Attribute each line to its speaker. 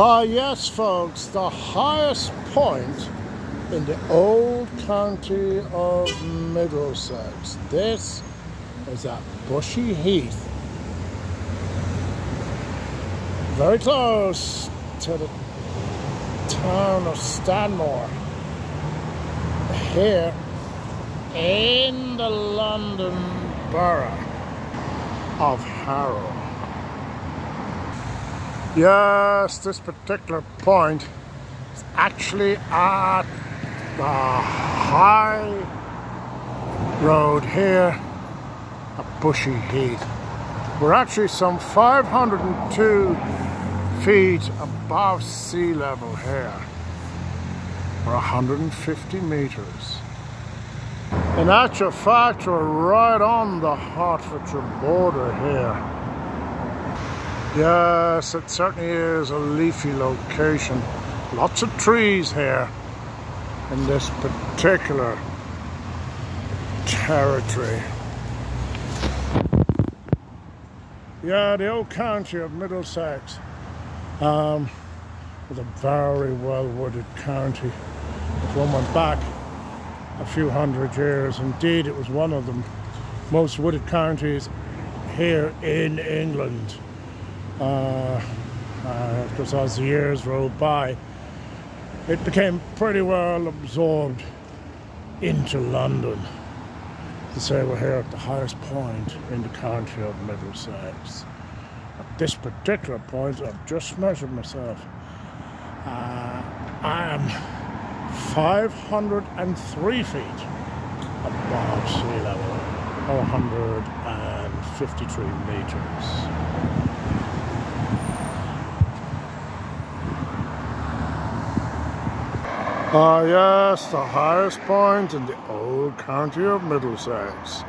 Speaker 1: Ah, yes, folks, the highest point in the old county of Middlesex. This is at Bushey Heath. Very close to the town of Stanmore. Here in the London borough of Harrow. Yes, this particular point is actually at the high road here at Bushey Heath. We're actually some 502 feet above sea level here, or 150 meters. In actual fact, we're right on the Hertfordshire border here. Yes, it certainly is a leafy location. Lots of trees here in this particular territory. Yeah, the old county of Middlesex um, was a very well wooded county. If one went back a few hundred years, indeed it was one of the most wooded counties here in England uh, uh, because as the years rolled by, it became pretty well absorbed into London. To say we're here at the highest point in the county of Middlesex. At this particular point, I've just measured myself. Uh, I am 503 feet above sea level, 153 meters. Ah, yes, the highest point in the old county of Middlesex.